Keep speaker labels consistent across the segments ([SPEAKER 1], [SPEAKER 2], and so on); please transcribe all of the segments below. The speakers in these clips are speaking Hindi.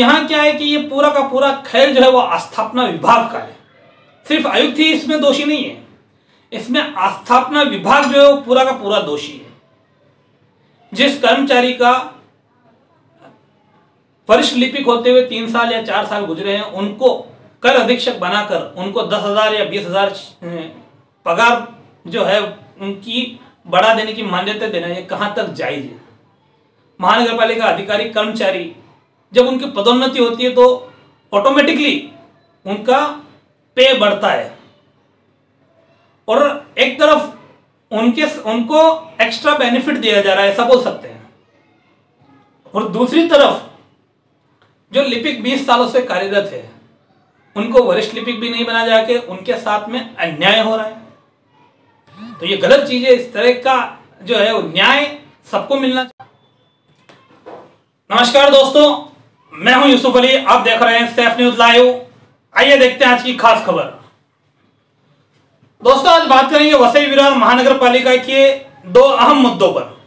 [SPEAKER 1] यहाँ क्या है कि ये पूरा का पूरा खेल जो है वो आस्थापना विभाग का है। सिर्फ़ आयुक्त ही इसमें दोषी नहीं है। इसमें आस्थापना विभाग जो है वो पूरा का पूरा दोषी है। जिस कर्मचारी का वरिष्ठ लिपिक होते हुए तीन साल या चार साल गुजरे हैं, उनको कर अधीक्षक बनाकर उनको दस हज़ार या बीस हज़ार पगार जो है उनकी बढ़ा देने की मान्यता देना ये कहाँ तक जायज़ है? महानगर पालिका अधिकारी, कर्मचारी जब उनकी पदोन्नति होती है तो ऑटोमेटिकली उनका पे बढ़ता है। और एक तरफ़ उनके उनको एक्स्ट्रा बेनिफिट दिया जा रहा है, ऐसा बोल सकते हैं। और दूसरी तरफ़ जो लिपिक 20 सालों से कार्यरत है, उनको वरिष्ठ लिपिक भी नहीं बनाया जाके उनके साथ में अन्याय हो रहा है। तो ये गलत चीज़ है, इस तरह का जो है वो न्याय सबको मिलना चाहिए। नमस्कार दोस्तों मैं हूँ यूसुफ अली, आप देख रहे हैं सेफ़ न्यूज़ लाइव। आइए देखते हैं आज की खास खबर। दोस्तों, आज बात करेंगे वसई विरार महानगर पालिका के दो अहम मुद्दों पर।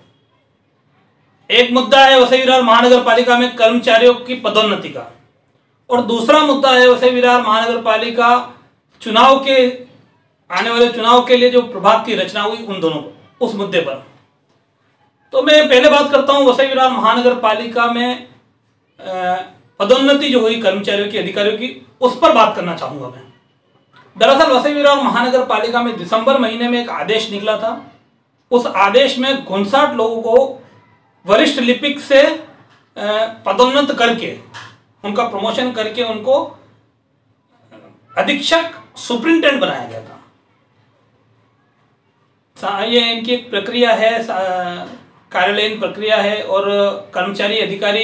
[SPEAKER 1] एक मुद्दा है वसई विरार महानगर पालिका में कर्मचारियों की पदोन्नति का, और दूसरा मुद्दा है वसई विरार महानगर पालिका चुनाव के, आने वाले चुनाव के लिए जो प्रभाग की रचना हुई उन दोनों उस मुद्दे पर। तो मैं पहले बात करता हूँ वसई विरार महानगर पालिका में पदोन्नति जो हुई कर्मचारियों की, अधिकारियों की, उस पर बात करना चाहूँगा मैं। दरअसल वसई महानगर पालिका में दिसंबर महीने में एक आदेश निकला था। उस आदेश में घुनसाठ लोगों को वरिष्ठ लिपिक से पदोन्नत करके, उनका प्रमोशन करके उनको अधीक्षक सुप्रिंटेंडेंट बनाया गया था। ये इनकी एक प्रक्रिया है कार्यालयीन प्रक्रिया है और कर्मचारी अधिकारी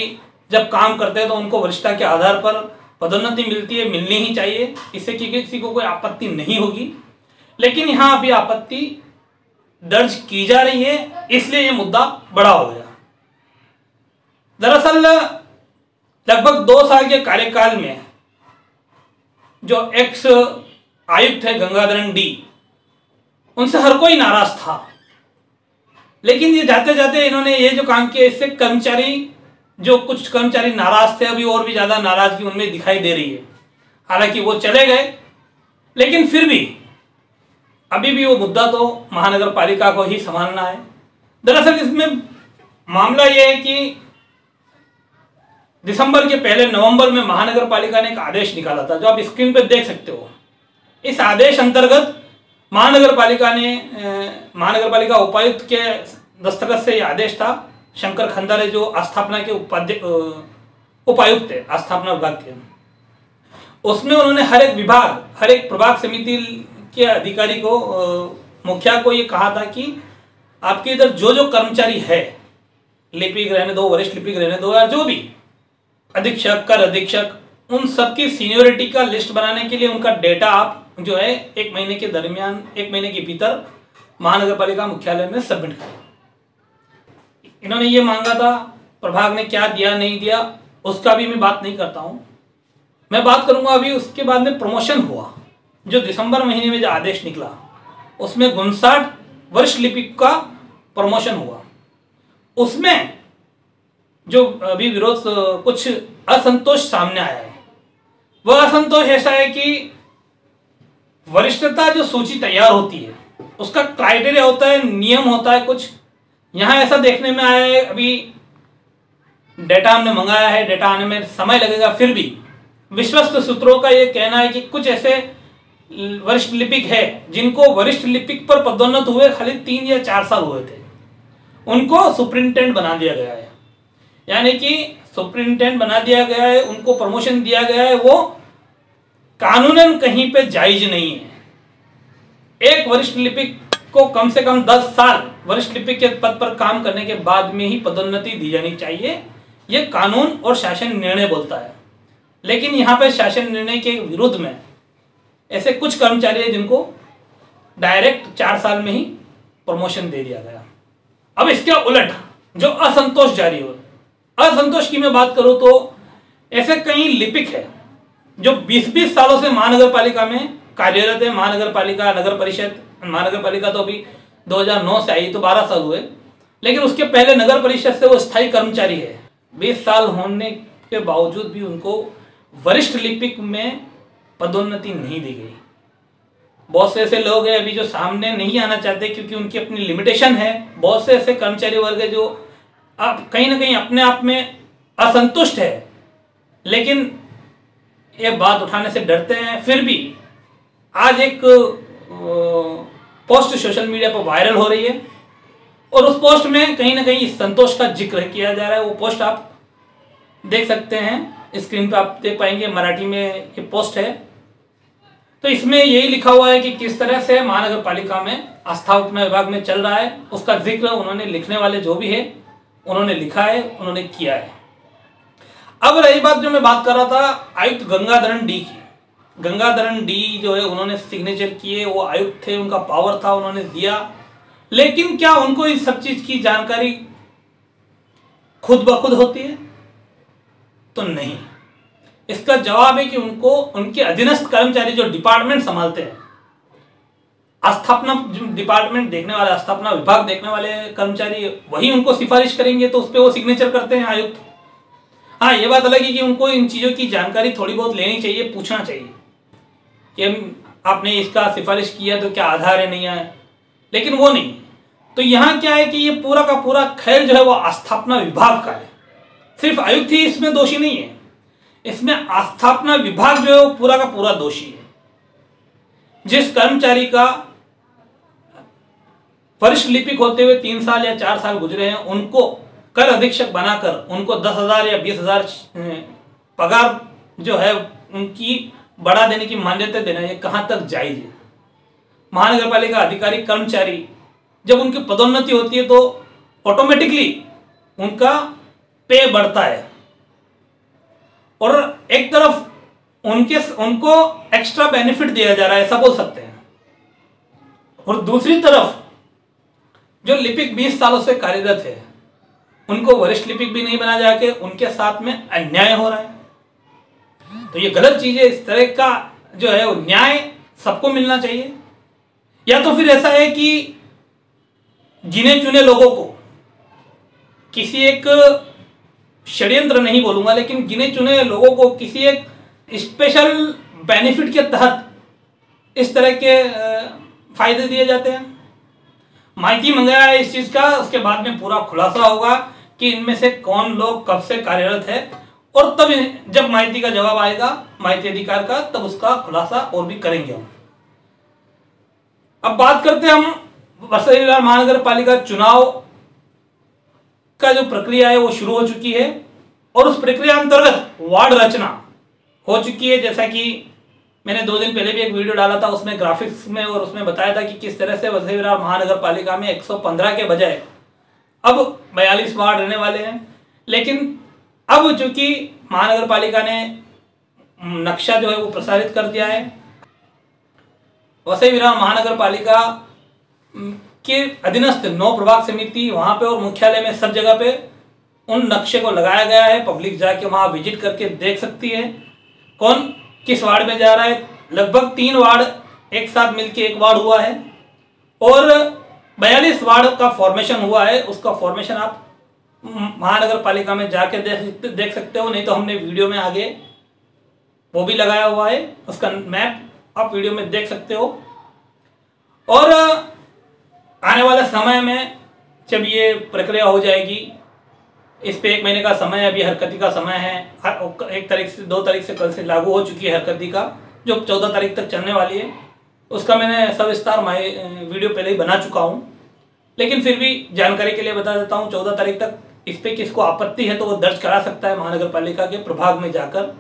[SPEAKER 1] जब काम करते हैं तो उनको वरिष्ठता के आधार पर पदोन्नति मिलती है, मिलनी ही चाहिए। इससे किसी को कोई आपत्ति नहीं होगी। लेकिन यहाँ अभी आपत्ति दर्ज की जा रही है, इसलिए यह मुद्दा बड़ा हो गया। दरअसल, लगभग दो साल के कार्यकाल में जो एक्स आयुक्त है गंगाधरन डी, उनसे हर कोई नाराज़ था। लेकिन ये जाते जाते इन्होंने ये जो काम किया, इससे कर्मचारी जो कुछ कर्मचारी नाराज़ थे, अभी और भी ज़्यादा नाराज़गी उनमें दिखाई दे रही है। हालाँकि वो चले गए, लेकिन फिर भी, अभी भी वो मुद्दा तो महानगर पालिका को ही संभालना है। दरअसल इसमें मामला यह है कि दिसंबर के पहले नवंबर में महानगर पालिका ने एक आदेश निकाला था, जो आप स्क्रीन पर देख सकते हो। इस आदेश अंतर्गत महानगर पालिका ने महानगर पालिका उपायुक्त के दस्तखत से यह आदेश था। शंकर खंदारे जो आस्थापना के उपाध्यक्ष उपायुक्त है, आस्थापना विभाग के। उसमें उन्होंने हर एक विभाग, हर एक प्रभाग समिति के अधिकारी को मुखिया को ये कहा था कि आपके इधर जो जो कर्मचारी है, लिपिक रहने दो, वरिष्ठ लिपिक रहने दो, या जो भी, अधीक्षक, कर अधीक्षक, उन सबकी सीनियोरिटी का लिस्ट बनाने के लिए उनका डेटा आप जो है, एक महीने के दरमियान, एक महीने के भीतर महानगर पालिका मुख्यालय में सबमिट करें। इन्होंने ये मांगा था, प्रभाग ने क्या दिया, नहीं दिया, उसका भी मैं बात नहीं करता हूँ। मैं बात करूँगा अभी, उसके बाद में प्रमोशन हुआ, जो दिसंबर महीने में जो आदेश निकला, उसमें गुनसाठ वरिष्ठ लिपिक का प्रमोशन हुआ। उसमें जो अभी विरोध, कुछ असंतोष सामने आया है। वह असंतोष ऐसा है कि वरिष्ठता जो सूची तैयार होती है, उसका क्राइटेरिया होता है, नियम होता है कुछ यहाँ ऐसा देखने में आया है, अभी डेटा हमने मंगाया है डेटा आने में समय लगेगा फिर भी। विश्वस्त सूत्रों का यह कहना है कि कुछ ऐसे वरिष्ठ लिपिक है, जिनको वरिष्ठ लिपिक पर पदोन्नत हुए खाली तीन या चार साल हुए थे। उनको सुप्रिंटेंडेंट बना दिया गया है। यानी कि सुप्रिंटेंडेंट बना दिया गया है, उनको प्रमोशन दिया गया है, वो कानूनन कहीं पे जायज़ नहीं है। एक वरिष्ठ लिपिक को कम से कम दस साल वरिष्ठ लिपिक के पद पर काम करने के बाद में ही पदोन्नति दी जानी चाहिए। यह कानून और शासन निर्णय बोलता है। लेकिन यहाँ पे शासन निर्णय के विरुद्ध में ऐसे कुछ कर्मचारी हैं जिनको डायरेक्ट चार साल में ही प्रमोशन दे दिया गया। अब इसके उलट, जो असंतोष जारी हो असंतोष की मैं बात करूँ तो ऐसे कई लिपिक है, जो 20-20 सालों से महानगर पालिका में कार्यरत है। महानगर पालिका नगर परिषद महानगर पालिका तो अभी 2009 से आई तो 12 साल हुए। लेकिन उसके पहले नगर परिषद से वो स्थायी कर्मचारी है। 20 साल होने के बावजूद भी उनको वरिष्ठ लिपिक में पदोन्नति नहीं दी गई। बहुत से ऐसे लोग हैं अभी जो सामने नहीं आना चाहते क्योंकि उनकी अपनी लिमिटेशन है। बहुत से ऐसे कर्मचारी वर्ग है जो आप कहीं ना कहीं अपने आप में असंतुष्ट है। लेकिन ये बात उठाने से डरते हैं। फिर भी आज एक पोस्ट सोशल मीडिया पर वायरल हो रही है और उस पोस्ट में कहीं ना कहीं संतोष का ज़िक्र किया जा रहा है। वो पोस्ट आप देख सकते हैं। स्क्रीन पर आप देख पाएँगे, मराठी में ये पोस्ट है। तो इसमें यही लिखा हुआ है कि किस तरह से महानगर पालिका में आस्थापना विभाग में चल रहा है। उसका ज़िक्र उन्होंने लिखने वाले जो भी है, उन्होंने लिखा है, उन्होंने किया है। अब रही बात जो मैं बात कर रहा था, आयुक्त गंगाधरन डी की। गंगाधरन डी जो है, उन्होंने सिग्नेचर किए, वो आयुक्त थे, उनका पावर था, उन्होंने दिया। लेकिन क्या उनको इस सब चीज़ की जानकारी खुद ब खुद होती है? तो नहीं। इसका जवाब है कि उनको, उनके अधीनस्थ कर्मचारी जो डिपार्टमेंट संभालते हैं स्थापना डिपार्टमेंट देखने वाले स्थापना विभाग देखने वाले कर्मचारी, वही उनको सिफारिश करेंगे तो उस पर वो सिग्नेचर करते हैं आयुक्त। हाँ ये बात अलग है कि उनको इन चीज़ों की जानकारी थोड़ी बहुत लेनी चाहिए, पूछना चाहिए। कि आपने इसका सिफारिश किया तो क्या आधार है, नहीं है लेकिन वो नहीं। तो यहाँ क्या है कि ये पूरा का पूरा खेल जो है वो आस्थापना विभाग का है। सिर्फ़ आयुक्त ही इसमें दोषी नहीं है। इसमें आस्थापना विभाग जो है वो पूरा का पूरा दोषी है। जिस कर्मचारी का वरिष्ठ लिपिक होते हुए तीन साल या चार साल गुजरे हैं, उनको कर अधीक्षक बनाकर उनको दस हज़ार या बीस हज़ार पगार जो है उनकी बढ़ा देने की मान्यता देना ये कहाँ तक जायज़ है? महानगर पालिका अधिकारी, कर्मचारी, जब उनकी पदोन्नति होती है तो ऑटोमेटिकली उनका पे बढ़ता है। और एक तरफ़ उनके उनको एक्स्ट्रा बेनिफिट दिया जा रहा है, ऐसा बोल सकते हैं। और दूसरी तरफ़ जो लिपिक 20 सालों से कार्यरत है, उनको वरिष्ठ लिपिक भी नहीं बना जाके उनके साथ में अन्याय हो रहा है। तो ये गलत चीज़ है, इस तरह का जो है वो न्याय सबको मिलना चाहिए। या तो फिर ऐसा है कि गिने चुने लोगों को किसी एक षड्यंत्र नहीं बोलूँगा, लेकिन गिने चुने लोगों को किसी एक स्पेशल बेनिफिट के तहत इस तरह के फ़ायदे दिए जाते हैं। माइकी मंगाया है इस चीज़ का, उसके बाद में पूरा खुलासा होगा कि इनमें से कौन लोग कब से कार्यरत है। और तब जब माहिती का जवाब आएगा माइती अधिकार का, तब उसका खुलासा और भी करेंगे हम। अब बात करते हैं हम बरसरी महानगर पालिका चुनाव का जो प्रक्रिया है, वो शुरू हो चुकी है और उस प्रक्रिया अंतर्गत वार्ड रचना हो चुकी है। जैसा कि मैंने दो दिन पहले भी एक वीडियो डाला था, उसमें ग्राफिक्स में और उसमें बताया था कि किस तरह से वसई महानगर पालिका में 115 के बजाय अब बयालीस वार्ड रहने वाले हैं। लेकिन अब चूँकि महानगर पालिका ने नक्शा जो है वो प्रसारित कर दिया है, वसई विरार महानगर पालिका के अधीनस्थ नौ प्रभाग समिति वहाँ पे और मुख्यालय में सब जगह पे उन नक्शे को लगाया गया है। पब्लिक जाके वहाँ विज़िट करके देख सकती है। कौन किस वार्ड में जा रहा है? लगभग तीन वार्ड एक साथ मिलके एक वार्ड हुआ है। और बयालीस वार्ड का फॉर्मेशन हुआ है। उसका फॉर्मेशन आप महानगर पालिका में जाके देख सकते देख सकते हो, नहीं तो हमने वीडियो में आगे वो भी लगाया हुआ है, उसका मैप आप वीडियो में देख सकते हो। और आने वाले समय में जब ये प्रक्रिया हो जाएगी, इस पे एक महीने का समय अभी हरकती का समय है एक तारीख से, दो तारीख से कल से लागू हो चुकी है हरकती का, जो चौदह तारीख तक चलने वाली है, उसका मैंने सविस्तार वीडियो पहले ही बना चुका हूँ। लेकिन फिर भी जानकारी के लिए बता देता हूँ, चौदह तारीख तक इस पर किसको आपत्ति है तो वो दर्ज करा सकता है महानगर पालिका के प्रभाग में जाकर।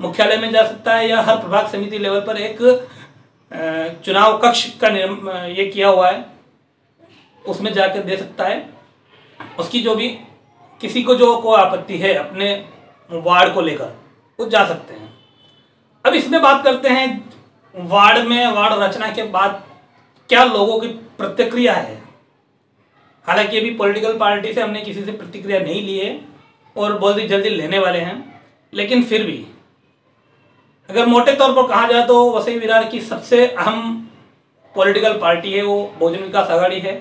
[SPEAKER 1] मुख्यालय में जा सकता है या हर प्रभाग समिति लेवल पर एक चुनाव कक्ष का ये किया हुआ है। उसमें जाकर दे सकता है। उसकी जो भी, किसी को जो को आपत्ति है अपने वार्ड को लेकर, वो जा सकते हैं। अब इसमें बात करते हैं, वार्ड में वार्ड रचना के बाद क्या लोगों की प्रतिक्रिया है? हालाँकि अभी पॉलिटिकल पार्टी से हमने किसी से प्रतिक्रिया नहीं ली है और बहुत ही जल्दी लेने वाले हैं, लेकिन फिर भी। अगर मोटे तौर पर कहा जाए तो वसई विरार की सबसे अहम पॉलिटिकल पार्टी है, वो बहुजन विकास आघाड़ी है।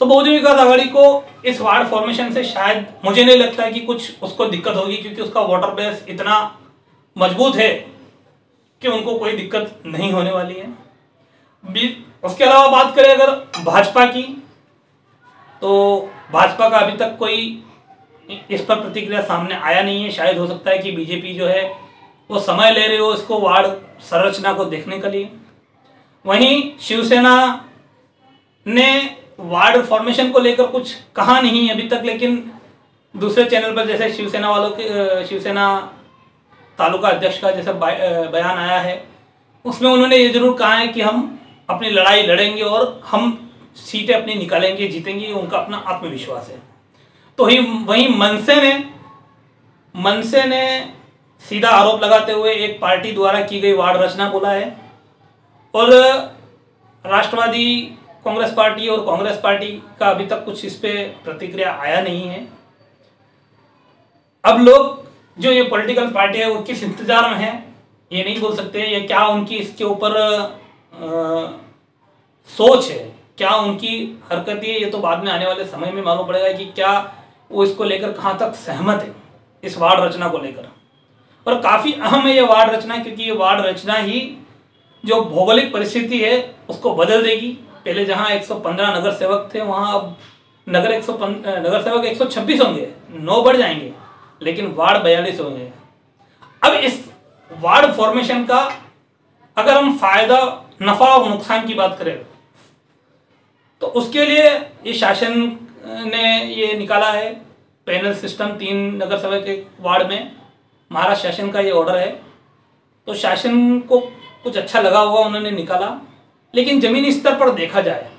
[SPEAKER 1] तो बहुजन विकास आघाड़ी को इस वार्ड फॉर्मेशन से शायद मुझे नहीं लगता कि कुछ उसको दिक्कत होगी, क्योंकि उसका वाटर बेस इतना मज़बूत है कि उनको कोई दिक्कत नहीं होने वाली है। उसके अलावा बात करें अगर भाजपा की तो भाजपा का अभी तक कोई इस पर प्रतिक्रिया सामने आया नहीं है। शायद हो सकता है कि बीजेपी जो है, वो समय ले रही हो इसको वार्ड संरचना को देखने के लिए। वहीं शिवसेना ने वार्ड फॉर्मेशन को लेकर कुछ कहा नहीं अभी तक, लेकिन दूसरे चैनल पर जैसे शिवसेना वालों के शिवसेना तालुका अध्यक्ष का जैसे बयान आया है, उसमें उन्होंने ये ज़रूर कहा है कि हम अपनी लड़ाई लड़ेंगे और हम सीटें अपनी निकालेंगे, जीतेंगे उनका अपना आत्मविश्वास है। तो ही, वहीं मनसे ने मनसे ने सीधा आरोप लगाते हुए एक पार्टी द्वारा की गई वार्ड रचना बोला है। और राष्ट्रवादी कांग्रेस पार्टी और कांग्रेस पार्टी का अभी तक कुछ इस पर प्रतिक्रिया आया नहीं है। अब लोग, जो ये पॉलिटिकल पार्टी है, वो किस इंतज़ार में है, ये नहीं बोल सकते ये क्या उनकी, इसके ऊपर सोच है? क्या उनकी हरकत है, ये तो बाद में आने वाले समय में मालूम पड़ेगा कि क्या वो इसको लेकर कहाँ तक सहमत है, इस वार्ड रचना को लेकर। और काफ़ी अहम है ये वार्ड रचना, क्योंकि ये वार्ड रचना ही जो भौगोलिक परिस्थिति है, उसको बदल देगी। पहले जहाँ 115 नगर सेवक थे, वहाँ अब नगर 100 नगर सेवक 126 होंगे, नौ बढ़ जाएँगे, लेकिन वार्ड बयालीस होंगे। अब इस वार्ड फॉर्मेशन का अगर हम फ़ायदा, नफा और नुकसान की बात करें तो उसके लिए ये शासन ने ये निकाला है। पैनल सिस्टम तीन नगर सभा के वार्ड में। महाराष्ट्र शासन का ये ऑर्डर है। तो शासन को कुछ अच्छा लगा हुआ उन्होंने निकाला, लेकिन जमीनी स्तर पर देखा जाए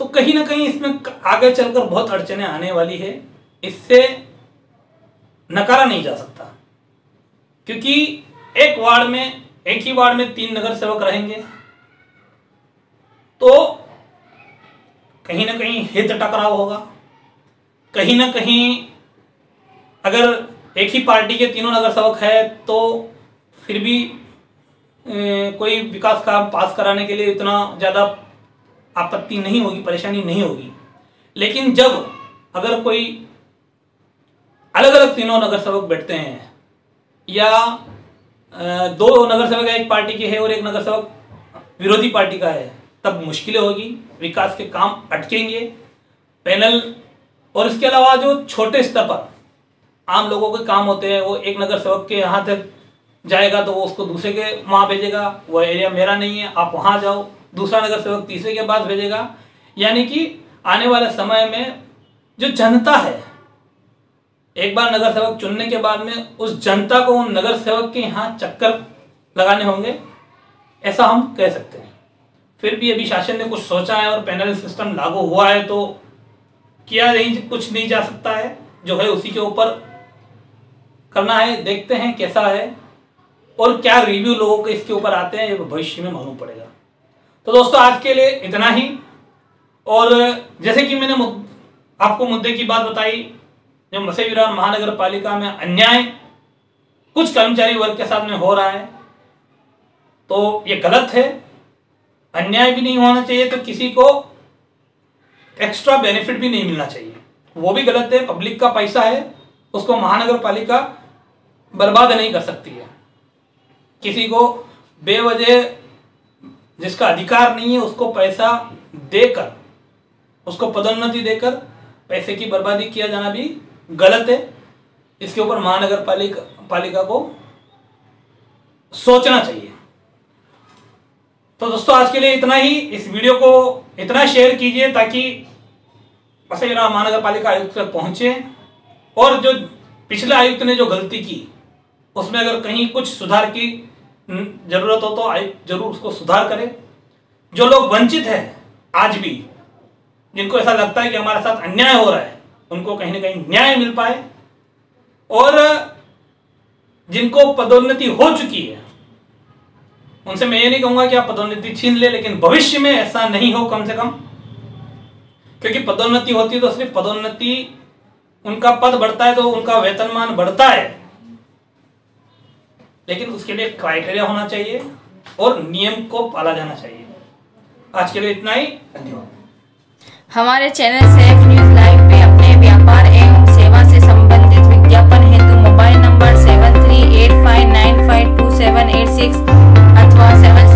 [SPEAKER 1] तो कहीं ना कहीं इसमें आगे चलकर बहुत अड़चने आने वाली है। इससे नकारा नहीं जा सकता। क्योंकि एक वार्ड में, एक ही वार्ड में तीन नगर सेवक रहेंगे। तो कहीं ना कहीं हित टकराव होगा। कहीं ना कहीं अगर एक ही पार्टी के तीनों नगर सेवक है तो फिर भी कोई विकास काम पास कराने के लिए इतना ज़्यादा आपत्ति नहीं होगी, परेशानी नहीं होगी। लेकिन जब अगर कोई अलग अलग तीनों नगर सेवक बैठते हैं, या दो नगर सेवक एक पार्टी के है और एक नगर सेवक विरोधी पार्टी का है तब मुश्किलें होगी, विकास के काम अटकेंगे, पैनल, और इसके अलावा जो छोटे स्तर पर आम लोगों के काम होते हैं, वो एक नगर सेवक के यहाँ तक जाएगा तो वो उसको दूसरे के वहाँ भेजेगा, वो एरिया मेरा नहीं है, आप वहाँ जाओ, दूसरा नगर सेवक तीसरे के पास भेजेगा। यानी कि आने वाले समय में जो जनता है, एक बार नगर सेवक चुनने के बाद में उस जनता को उन नगर सेवक के यहाँ चक्कर लगाने होंगे, ऐसा हम कह सकते हैं। फिर भी अभी शासन ने कुछ सोचा है और पैनल सिस्टम लागू हुआ है तो किया नहीं, कुछ नहीं जा सकता है, जो है उसी के ऊपर करना है, देखते हैं कैसा है और क्या रिव्यू लोगों के इसके ऊपर आते हैं, ये भविष्य में मालूम पड़ेगा। तो दोस्तों, आज के लिए इतना ही, और जैसे कि मैंने आपको मुद्दे की बात बताई जो मसे महानगर पालिका में अन्याय कुछ कर्मचारी वर्ग के साथ में हो रहा है तो ये गलत है। अन्याय भी नहीं होना चाहिए तो किसी को एक्स्ट्रा बेनिफिट भी नहीं मिलना चाहिए। वो भी गलत है पब्लिक का पैसा है, उसको महानगर पालिका बर्बाद नहीं कर सकती है। किसी को बेवजह जिसका अधिकार नहीं है, उसको पैसा देकर, उसको पदोन्नति देकर पैसे की बर्बादी किया जाना भी गलत है। इसके ऊपर महानगर पालिका पालिका को सोचना चाहिए। तो दोस्तों, आज के लिए इतना ही। इस वीडियो को इतना शेयर कीजिए ताकि बसैरा महानगर पालिका आयुक्त तक पहुँचे। और जो पिछले आयुक्त ने जो गलती की, उसमें अगर कहीं कुछ सुधार की ज़रूरत हो तो आयुक्त ज़रूर उसको सुधार करे। जो लोग वंचित है आज भी, जिनको ऐसा लगता है कि हमारे साथ अन्याय हो रहा है, उनको कहीं ना कहीं न्याय मिल पाए। और जिनको पदोन्नति हो चुकी है उनसे मैं ये नहीं कहूँगा कि आप पदोन्नति छीन ले लेकिन भविष्य में ऐसा नहीं हो कम से कम। क्योंकि पदोन्नति होती है तो सिर्फ़ पदोन्नति उनका पद बढ़ता है तो उनका वेतनमान बढ़ता है। लेकिन उसके लिए क्राइटेरिया होना चाहिए और नियम को पाला जाना चाहिए। आज के लिए इतना ही। धन्यवाद।
[SPEAKER 2] हमारे चैनल सेफ़ न्यूज़ लाइव पे अपने व्यापार एवं सेवा से संबंधित विज्ञापन हेतु mobile number seven three eight five nine five two seven eight six 24 7